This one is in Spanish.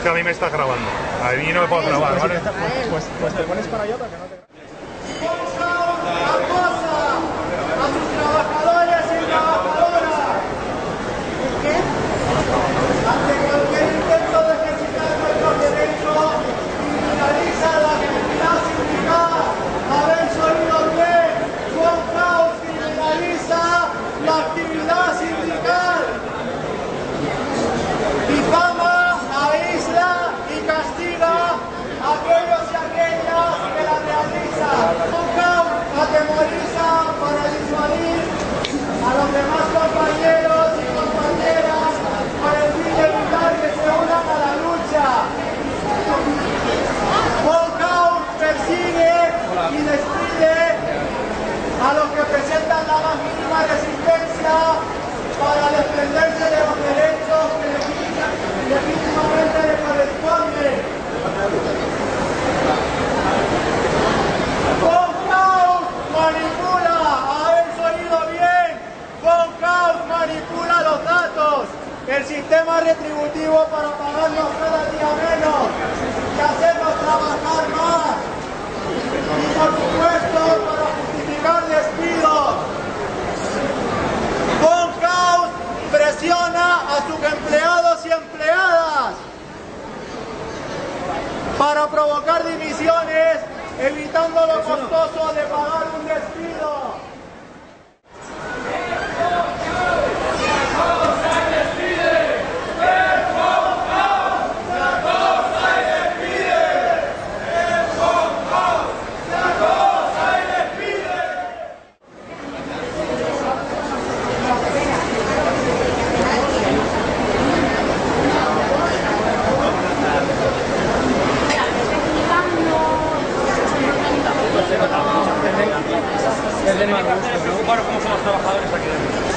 Es que a mí me estás grabando. A mí no me puedo grabar, ¿vale? Pues, pues te pones para allá para que no te el sistema retributivo para pagarnos cada día menos y hacernos trabajar más. Y por supuesto para justificar despidos. Moncaut presiona a sus empleados y empleadas para provocar dimisiones, evitando lo costoso de pagar un despido. Me preocupa cómo son los trabajadores aquí dentro.